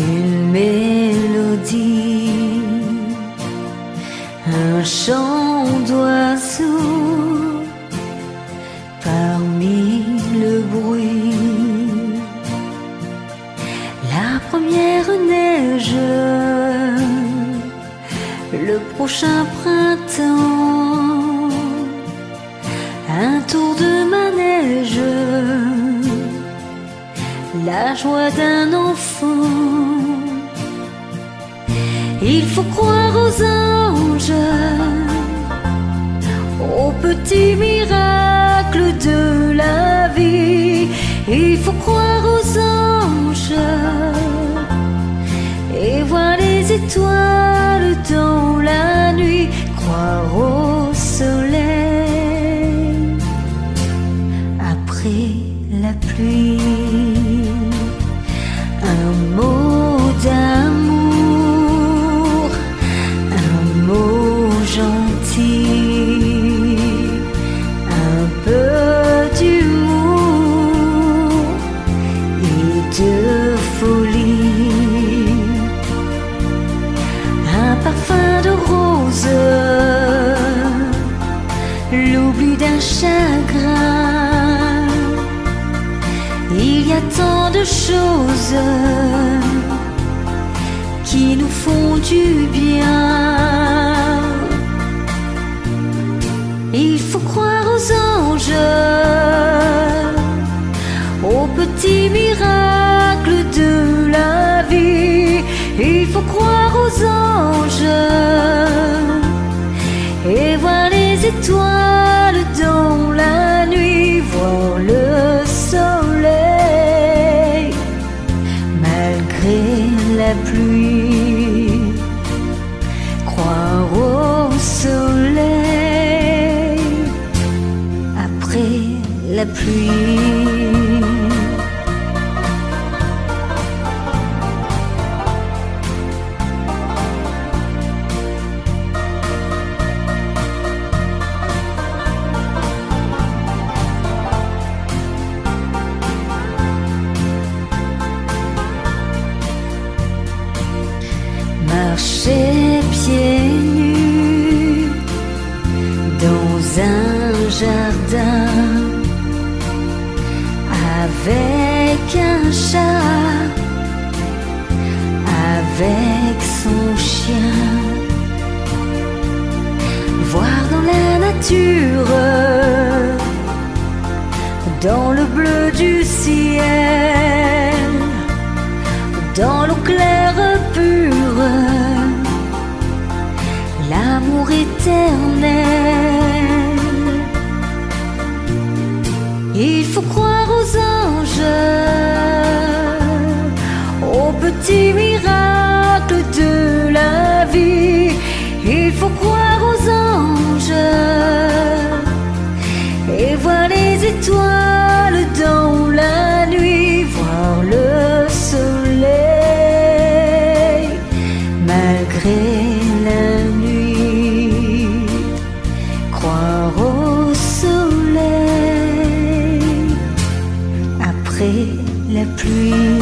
une mélodie, un chant d'oiseau parmi le bruit. La première neige, le prochain printemps, un tour de manège, la joie d'un enfant. Il faut croire aux anges, aux petits miracles de la vie. Il faut croire aux anges et voir les étoiles de l'oubli d'un chagrin. Il y a tant de choses qui nous font du bien. Il faut croire aux anges, aux petits Marcher pieds nus dans un jardin avec un chat, avec son chien, voir dans la nature, dans le bleu du ciel. Dans l'eau claire pure, l'amour éternel. Il faut croire soleil après la pluie.